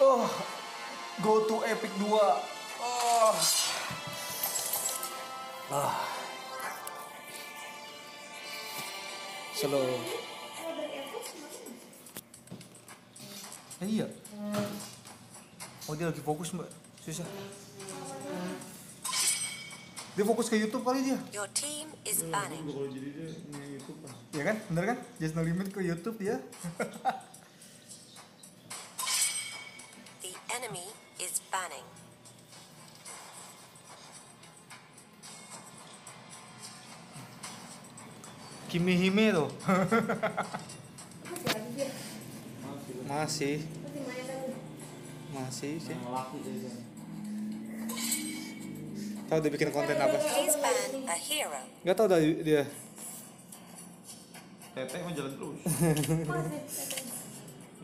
Oh, go to Epic 2. Oh. Ah. Slow. Eh, iya. Oh dia lagi fokus mbak, susah. Dia fokus ke YouTube kali dia. Your team is banning. kalau jadi dia nge YouTube lah Ya kan? Bener kan? Just no limit ke YouTube dia. Kimi Hime tuh. Masih masih Masih, Masih masih sih. Tahu dia bikin konten apa? Gak tau dah dia. teteh mah jalan terus Masih.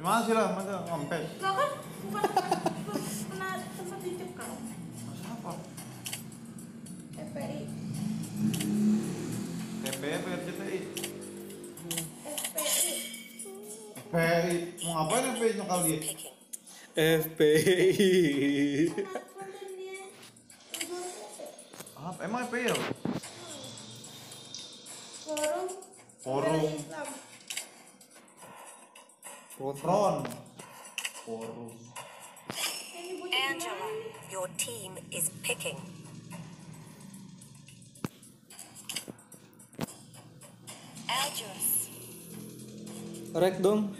masih lah masa ngampes Lah kan bukan FPI nyokal dia. FPI. Apa emang FPI ya Forum. Forum. Front forum Angela, your team is picking. Aldous, Rek dong.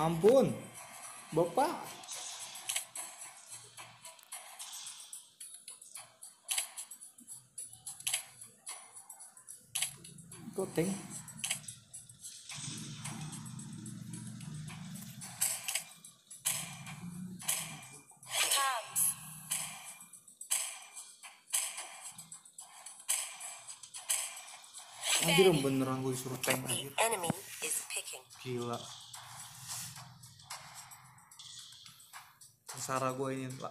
Ampun. Bapak. Goteng. Tams. Anjir beneran gue disuruh tank anjir. Gila. Sengsara gue ini, Pak.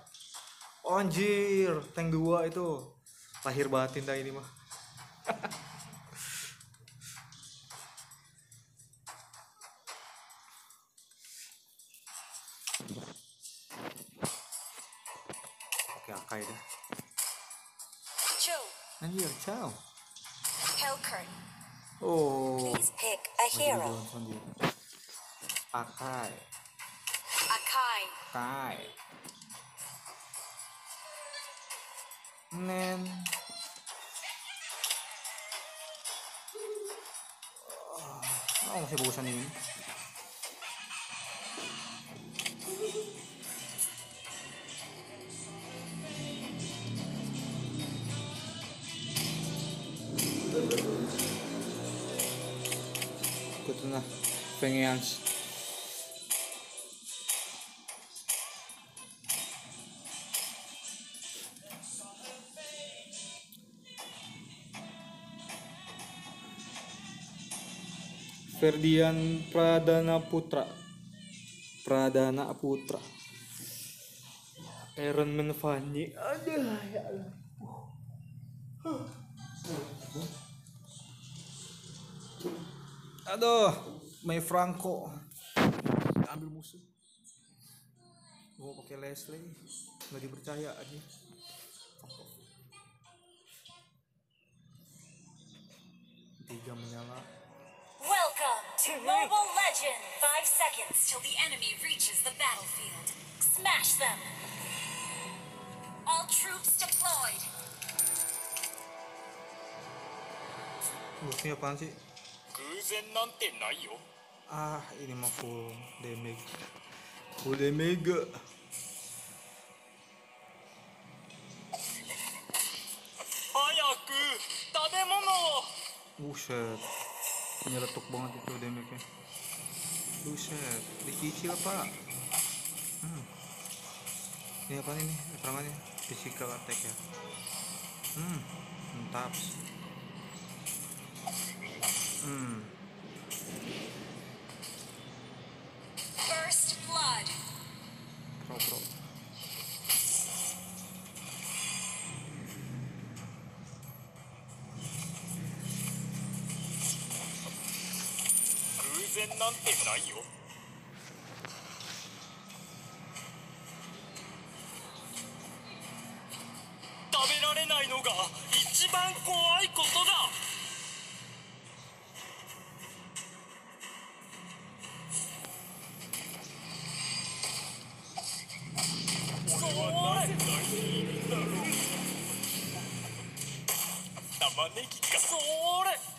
Oh, anjir, tank 2 itu lahir batin dah ini mah. Oke, Akai dah. Anjir, ciao. Helkern. Oh. Please pick a hero. Akai, Akai. Kai. Nen. Oh, masih bosan ini. Ikutin pengen Ferdian Pradana Putra. Pradana Putra. Aaron Menfanyi aduh ya Allah. Aduh May Franco. Ambil musuh. Mau pakai Leslie. Nggak dipercaya aja. Tiga menyala Mobile Legend! Five seconds till the enemy reaches the battlefield. Smash them! All troops deployed! Buffnya apaan sih? Ah, ini mah full damage. Full damage. Buset. Nyeletuk banget itu damage-nya. Buset, dicicil pak. Hmm. Ini apa ini serangannya? Physical attack ya. Hmm, mantap. Hmm, なんてないよ。食べられないのが一番怖いことだ。玉ねぎか。それ。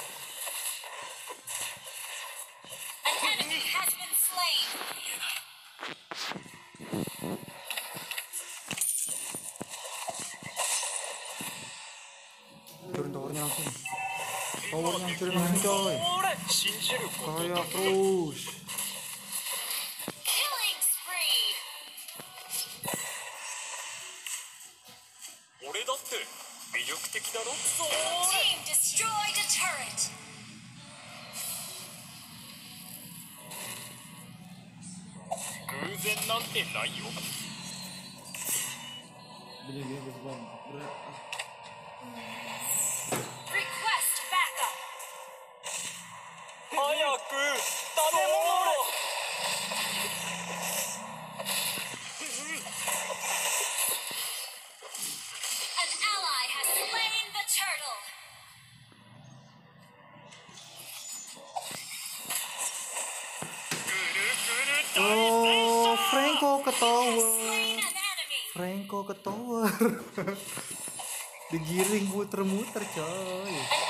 そ Team destroyed a turret. 偶然なんてないよ Beli dia beli 食べ物を An ally has slain the turtle. ぐるぐる大戦 Oh, Franco ke tower. Slain an enemy. Franco ke tower. Digiring muter-muter coy.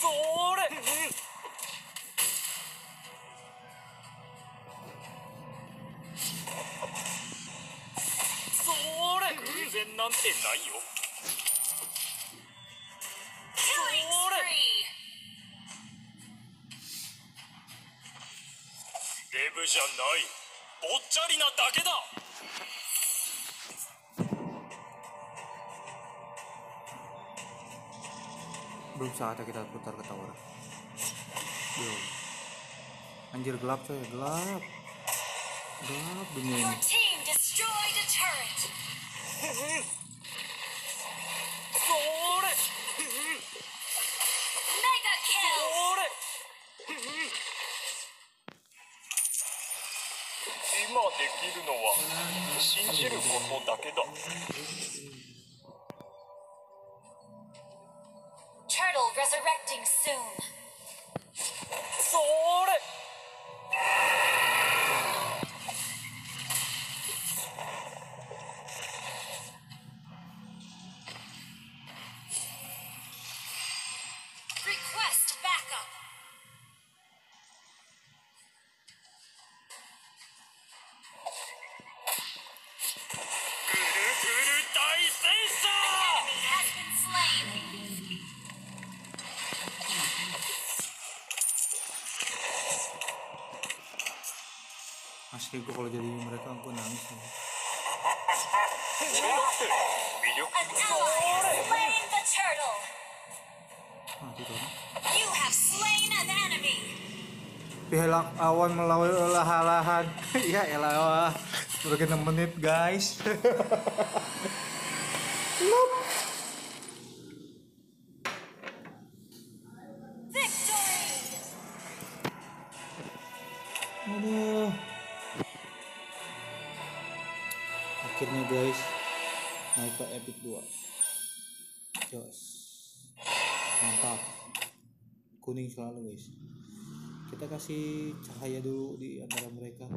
それ。それ。偶然なんてないよ.デブじゃない。ぽっちゃりなだけだ Belum saatnya kita putar ke tower. Belum. Anjir gelap coy, gelap. Gelap dunia ini. Mega kill. Resurrecting soon. sih gue kalau jadi mereka gue nangis ya. Pihak awan melawan lahan-lahan. ya elah. Udah enam menit guys. Victory. Aduh. Akhirnya guys naik ke epic 2 jos. Mantap. Kuning selalu guys. Kita kasih cahaya dulu di antara mereka